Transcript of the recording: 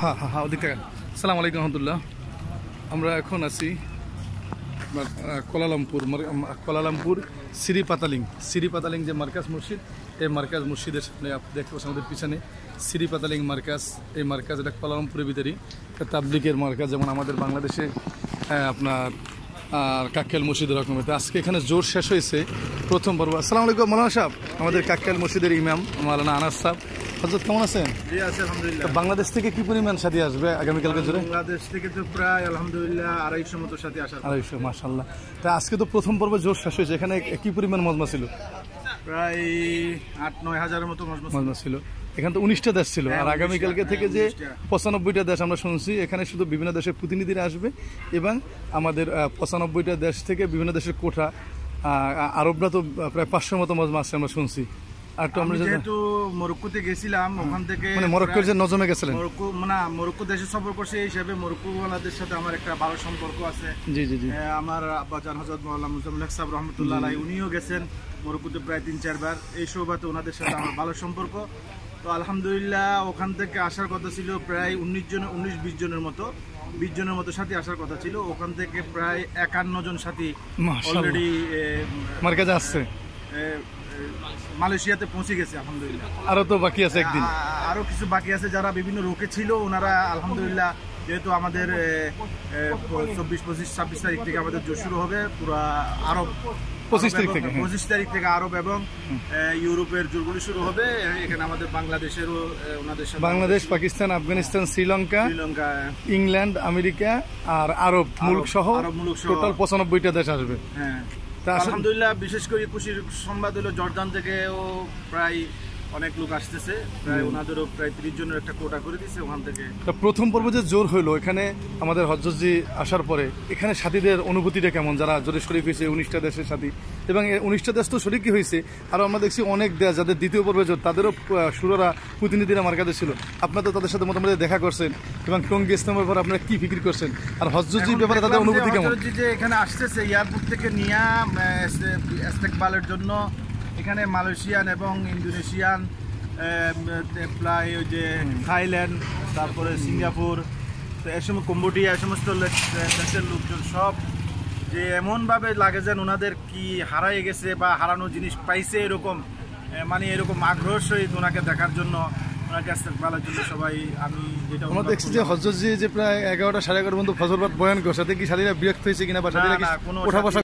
হ্যাঁ হ্যাঁ হ্যাঁ ওদিক সালাম আলাইকুম রহমতুল্লাহ। আমরা এখন আছি কোলালামপুর কোলালামপুর সিরি পাতালিং সিরি পাতালিং যে মার্কাজ মসজিদ, এই মার্কাজ মসজিদের সামনে দেখতে পাচ্ছেন আমাদের পিছনে। সিরি পাতালিং মার্কাজ, এই মার্কাজ এটা কোলালামপুরের ভিতরেই। তাবলিকের মার্কাজ, যেমন আমাদের বাংলাদেশে আপনার, আর কাক্কেল মসজিদ এরকম। আজকে এখানে জোর শেষ হয়েছে। প্রথম পর্ব আসসালামু আলাইকুম, মৌলানা সাহেব। আমাদের কাক্কেল মসজিদের ইমাম মাওলানা আনাস সাহেব। হজরত কেমন আছেন? জি আছে আলহামদুলিল্লাহ। বাংলাদেশ থেকে কি পরিমাণ সাথী আসবে আগামীকালকে জুড়ে? বাংলাদেশ থেকে তো প্রায় আলহামদুলিল্লাহ আড়াইশো মতো সাথে আসার আড়াইশো মাসাল্লাহ তা আজকে তো প্রথম পর্ব জোর শেষ হয়েছে। এখানে কি পরিমাণ মজমা ছিল? প্রায় আট নয় হাজারের মতো মজমা ছিল। এখানে তো উনিশটা দেশ ছিল। আর হ্যাঁ, আগামীকালকে থেকে হ্যাঁ, যে 19টা। পঁচানব্বইটা দেশ আমরা শুনছি এখানে শুধু বিভিন্ন দেশের প্রতিনিধিরা আসবে এবং আমাদের পঁচানব্বইটা দেশ থেকে বিভিন্ন দেশের কোঠা আরবরা তো প্রায় পাঁচশোর মতো মজমা আছে আমরা শুনছি। আর তো আমি আমরা যেহেতু মরক্কোতে গেছিলাম ওখান থেকে মানে মরক্কোর যে নজমে গেছিলেন? মরক্কো মানে মরক্কো দেশে সফর করছে এই হিসাবে মরক্কো ওয়ালাদের সাথে আমার একটা ভালো সম্পর্ক আছে। জি জি জি। আমার আব্বা জান হজরত মৌলানা মুজাম্মিল হক সাহেব রহমতুল্লাহ আলাই উনিও গেছেন মরক্কোতে প্রায় তিন চারবার এই সৌবাতে ওনাদের সাথে আমার ভালো সম্পর্ক। তো আলহামদুলিল্লাহ ওখান থেকে আসার কথা ছিল প্রায় উনিশ জন উনিশ বিশ জনের মতো বিশ জনের মতো সাথী আসার কথা ছিল। ওখান থেকে প্রায় একান্ন জন সাথী। অলরেডি মার্কাজে আসছে। মালয়েশিয়াতে পৌঁছে গেছে আলহামদুলিল্লাহ। আরও তো বাকি আছে একদিন। আ- আরও কিছু বাকি আছে যারা বিভিন্ন রোগে ছিল ওনারা আলহামদুলিল্লাহ যেহেতু আমাদের চব্বিশ পঁচিশ ছাব্বিশ তারিখ থেকে আমাদের জোর শুরু হবে পুরা আরব 25 তারিখ থেকে, হ্যাঁ। পঁচিশ তারিখ থেকে আরব এবং ইউরোপের জোরগুলি শুরু হবে এখানে আমাদের বাংলাদেশেরও ওনাদের বাংলাদেশ পাকিস্তান আফগানিস্তান শ্রীলঙ্কা শ্রীলঙ্কা ইংল্যান্ড আমেরিকা আর আরব মুলক সহ আরব মুলক সহ। টোটাল পঁচানব্বইটা দেশ আসবে। হ্যাঁ। আলহামদুলিল্লাহ বিশেষ করে খুশির সংবাদ হলো জর্দান থেকেও প্রায় অনেক লোক আসতেছে প্রায় ওনাদেরও প্রায় ত্রিশ জনের একটা কোটা করে দিছে ওখান থেকে। তা প্রথম পর্ব যে জোর হইল এখানে আমাদের হজরতজি আসার পরে এখানে সাথীদের অনুভূতিটা কেমন? যারা জোরে শরিক হয়েছে উনিশটা দেশের সাথী। এবং উনিশটা দেশ তো শরিকই হয়েছে? আর আমরা দেখছি অনেক দেশ যাদের দ্বিতীয় পর্বে জোর তাদেরও সুররা প্রতিনিধিরা আমার কাছে ছিল। আপনারা তো তাদের সাথে মোটামুটি দেখা করছেন এবং টঙ্গি ইসলামের ব্যাপারে আপনারা কি ফিকির করছেন? আর হজরতজির ব্যাপারে তাদের অনুভূতি কেমন? যে এখানে আসতেছে এয়ারপোর্ট থেকে নিয়া ইস্তেকবালের জন্য এখানে মালয়েশিয়ান এবং ইন্দোনেশিয়ান প্রায় ওই যে থাইল্যান্ড তারপরে সিঙ্গাপুর তো এ সময় কম্বোডিয়া এই সমস্ত দেশের লোকজন সব যে এমনভাবে লাগে যেন ওনাদের কি হারাই গেছে বা হারানো জিনিস পাইছে এরকম মানে এরকম আগ্রহ সহিত ওনাকে দেখার জন্য ওনাকে জন্য সবাই আমি যেটা আমরা দেখছি যে করলাম। যে প্রায় এগারোটা সাড়ে এগারো পর্যন্ত ফজরবাদ বয়ান করছে কি সাথীরা বিরক্ত হয়েছে কিনা বা সাথীরা কোনো ওঠা বসা